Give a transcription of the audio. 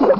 Yeah.